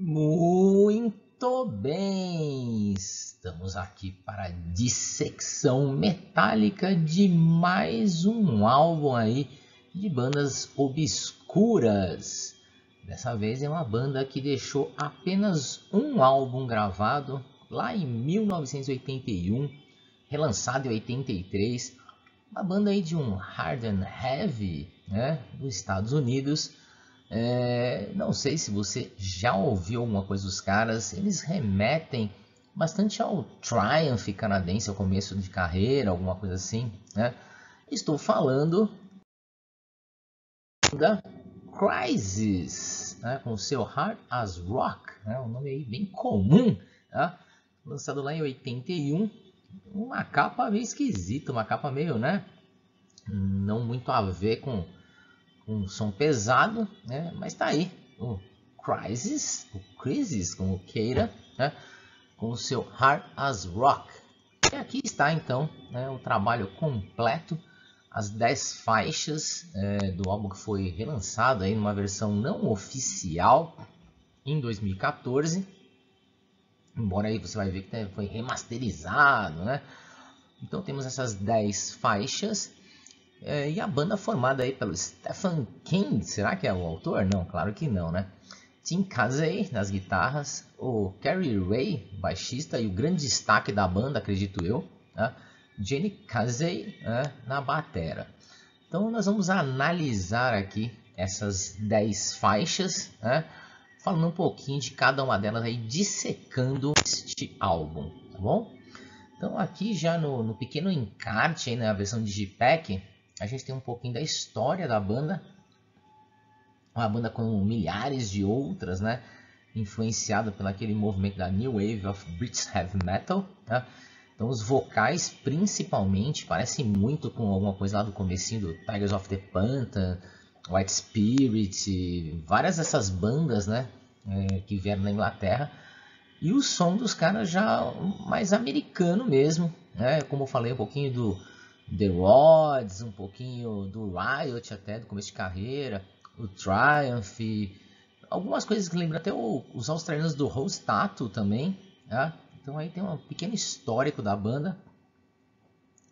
Muito bem! Estamos aqui para a dissecção metálica de mais um álbum aí de bandas obscuras. Dessa vez é uma banda que deixou apenas um álbum gravado lá em 1981, relançado em 83. Uma banda aí de um hard and heavy, né, dos Estados Unidos é, não sei se você já ouviu alguma coisa dos caras, eles remetem bastante ao Triumph canadense, ao começo de carreira, alguma coisa assim. Né? Estou falando da Crisis, né? com seu Hard as Rock, né? um nome aí bem comum, tá? lançado lá em 81. Uma capa meio esquisita, uma capa meio, né? Não muito a ver com um som pesado, né? mas tá aí o Crisis, o Crisis, como queira, né? com o seu Hard as Rock. E aqui está então né, o trabalho completo, as 10 faixas é, do álbum que foi relançado aí numa versão não oficial em 2014. Embora aí você vai ver que foi remasterizado, né? Então temos essas 10 faixas é, e a banda formada aí pelo Stephen King, será que é o autor? Não, claro que não, né? Tim Casey nas guitarras, o Kerry Ray, baixista e o grande destaque da banda, acredito eu, né? Jenny Casey né? na batera. Então nós vamos analisar aqui essas 10 faixas, né? falando um pouquinho de cada uma delas aí, dissecando este álbum, tá bom? Então aqui já no, no pequeno encarte aí na versão Digipack, a gente tem um pouquinho da história da banda. Uma banda com milhares de outras, né? Influenciada pelo aquele movimento da New Wave of British Heavy Metal. Né? Então os vocais principalmente parecem muito com alguma coisa lá do comecinho do Tigers of the Panther, White Spirit, várias dessas bandas, né? É, que vieram da Inglaterra. E o som dos caras já mais americano mesmo, né? Como eu falei um pouquinho do The Rods, um pouquinho do Riot até, do começo de carreira, o Triumph, algumas coisas que lembram até o, os australianos do Rose Tattoo também, né? Então aí tem um pequeno histórico da banda,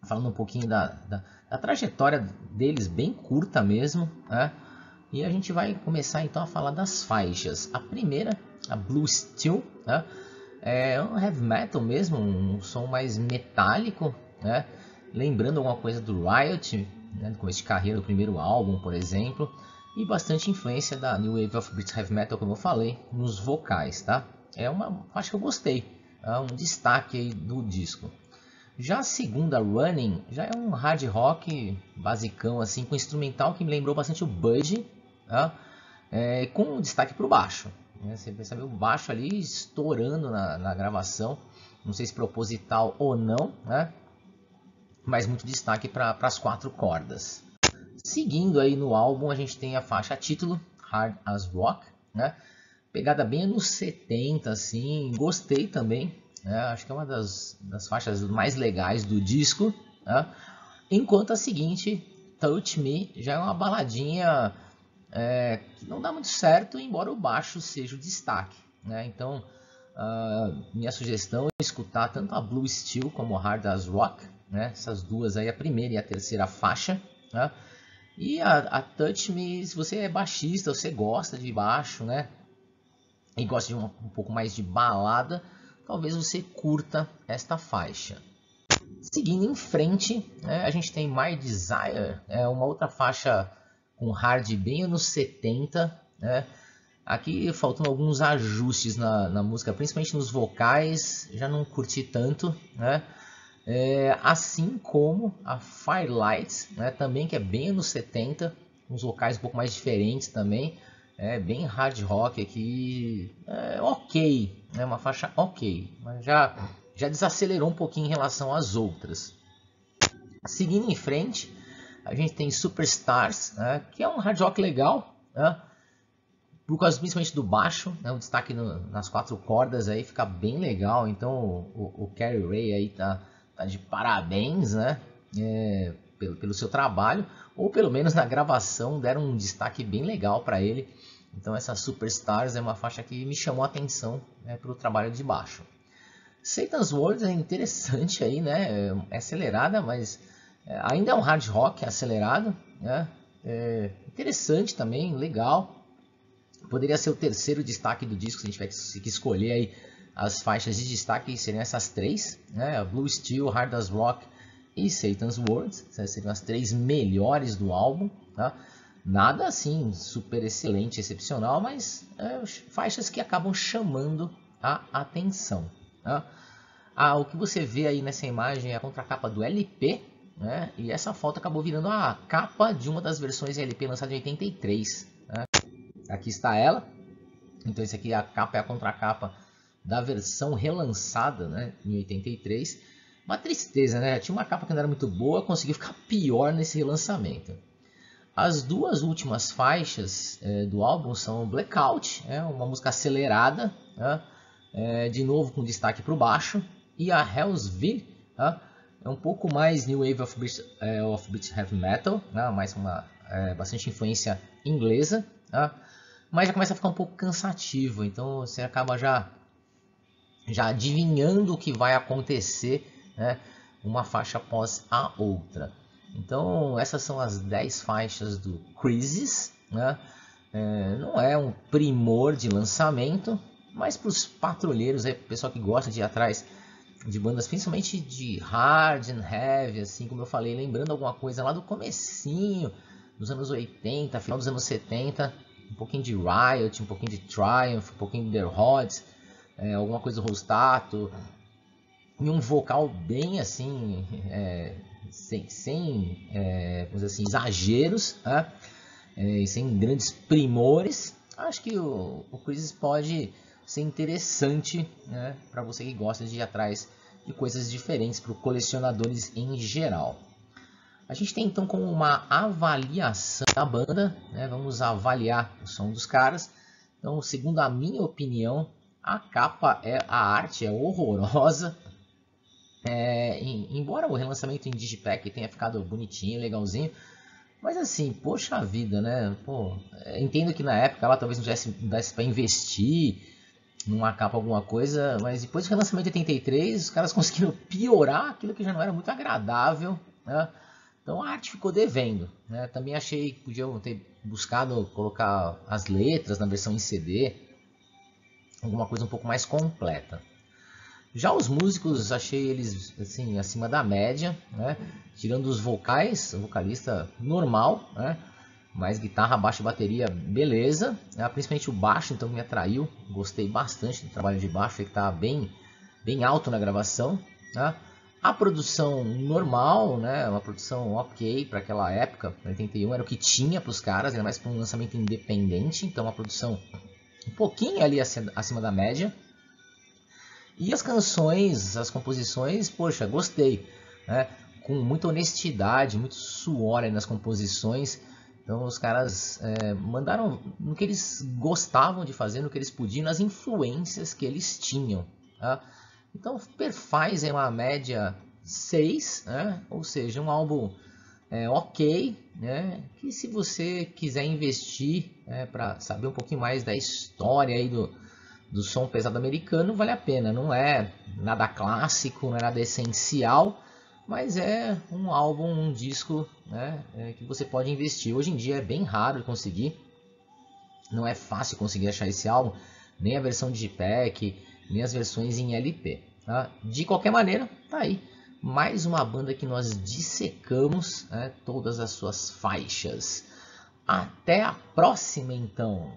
falando um pouquinho da, da, da trajetória deles, bem curta mesmo, né? E a gente vai começar então a falar das faixas. A primeira, a Blue Steel, né? é um heavy metal mesmo, um som mais metálico, né? Lembrando alguma coisa do Riot, né, do começo carreira do primeiro álbum, por exemplo, e bastante influência da New Wave of British Heavy Metal, como eu falei, nos vocais, tá? É uma acho que eu gostei, é um destaque aí do disco. Já a segunda, Running, já é um hard rock basicão, assim, com instrumental que me lembrou bastante o Budge, tá? é, com destaque para o baixo. Né? Você percebe o baixo ali estourando na, na gravação, não sei se proposital ou não, né? Mas muito destaque para as quatro cordas. Seguindo aí no álbum, a gente tem a faixa título, Hard as Rock, né? Pegada bem anos 70, assim, gostei também, né? acho que é uma das, das faixas mais legais do disco. Né? Enquanto a seguinte, Touch Me, já é uma baladinha é, que não dá muito certo, embora o baixo seja o destaque. Né? Então, uh, minha sugestão é escutar tanto a Blue Steel como Hard as Rock, né? Essas duas aí, a primeira e a terceira faixa, né? E a, a Touch Me, se você é baixista, você gosta de baixo, né? E gosta de um, um pouco mais de balada, talvez você curta esta faixa. Seguindo em frente, né, a gente tem My Desire, é uma outra faixa com hard bem anos 70, né? Aqui faltam alguns ajustes na, na música, principalmente nos vocais, já não curti tanto, né? É, assim como a Firelight, né, também que é bem anos 70, uns vocais um pouco mais diferentes também, é bem hard rock aqui, é ok, é uma faixa ok, mas já, já desacelerou um pouquinho em relação às outras. Seguindo em frente, a gente tem Superstars, né, que é um hard rock legal, né, por causa principalmente do baixo, né, o destaque no, nas quatro cordas aí fica bem legal, então o, o, o Carrie Ray aí tá tá de parabéns, né? É, pelo, pelo seu trabalho, ou pelo menos na gravação deram um destaque bem legal para ele. Então essa Superstars é uma faixa que me chamou a atenção né, para o trabalho de baixo. Satan's World é interessante aí, né? É acelerada, mas é, ainda é um hard rock acelerado, né? É interessante também, legal. Poderia ser o terceiro destaque do disco se a gente tivesse que escolher aí as faixas de destaque seriam essas três, né? Blue Steel, Hard as Rock e Satan's Words, seriam as três melhores do álbum, tá? Nada assim super excelente, excepcional, mas é, faixas que acabam chamando a atenção. Tá? Ah, o que você vê aí nessa imagem é a contracapa do LP, né? E essa foto acabou virando a capa de uma das versões LP lançada em 83. Né? Aqui está ela. Então esse aqui é a capa é a contracapa da versão relançada, né, em 83. Uma tristeza, né? Tinha uma capa que não era muito boa, conseguiu ficar pior nesse relançamento. As duas últimas faixas é, do álbum são Blackout, é uma música acelerada, né? é, de novo com destaque para o baixo, e a Hellsville né? é um pouco mais new wave of British, é, of British heavy metal, né? mais uma é, bastante influência inglesa, né? mas já começa a ficar um pouco cansativo, então você acaba já já adivinhando o que vai acontecer, né? uma faixa após a outra. Então, essas são as 10 faixas do Crisis. Né? É, não é um primor de lançamento, mas para os patrulheiros, aí, pessoal que gosta de ir atrás de bandas, principalmente de hard and heavy, assim como eu falei, lembrando alguma coisa lá do comecinho dos anos 80, final dos anos 70, um pouquinho de Riot, um pouquinho de Triumph, um pouquinho de The Rods, é, alguma coisa Rostato, e um vocal bem assim, é, sem, sem é, assim, exageros, né? É, sem grandes primores, acho que o, o Crisis pode ser interessante né, para você que gosta de ir atrás de coisas diferentes para colecionadores em geral. A gente tem então como uma avaliação da banda, né, vamos avaliar o som dos caras. Então, segundo a minha opinião, a capa é a arte é horrorosa, é, em, embora o relançamento em Digipack tenha ficado bonitinho, legalzinho, mas assim, poxa vida, né? Pô, é, entendo que na época lá talvez não desse, desse para investir numa capa alguma coisa, mas depois do relançamento de 83, os caras conseguiram piorar aquilo que já não era muito agradável, né? Então a arte ficou devendo, né? Também achei que podiam ter buscado colocar as letras na versão em CD, alguma coisa um pouco mais completa. Já os músicos, achei eles assim acima da média, né? Tirando os vocais, vocalista normal, né? Mais guitarra, baixo e bateria, beleza. Né? Principalmente o baixo, então me atraiu. Gostei bastante do trabalho de baixo, que está bem, bem alto na gravação. Né? A produção normal, né? Uma produção ok para aquela época, 81 era o que tinha para os caras, ainda mais para um lançamento independente. Então, uma produção um pouquinho ali acima da média. E as canções, as composições, poxa, gostei. Né? Com muita honestidade, muito suor nas composições. Então os caras é, mandaram no que eles gostavam de fazer, no que eles podiam, nas influências que eles tinham. Tá? Então Perfaz é uma média 6, né? ou seja, um álbum é, ok, né? que se você quiser investir é, para saber um pouquinho mais da história aí do, do som pesado americano vale a pena. Não é nada clássico, não é nada essencial, mas é um álbum, um disco né, é, que você pode investir. Hoje em dia é bem raro conseguir, não é fácil conseguir achar esse álbum, nem a versão Digipack, nem as versões em LP. Tá? De qualquer maneira, tá aí. Mais uma banda que nós dissecamos né, todas as suas faixas. Até a próxima então!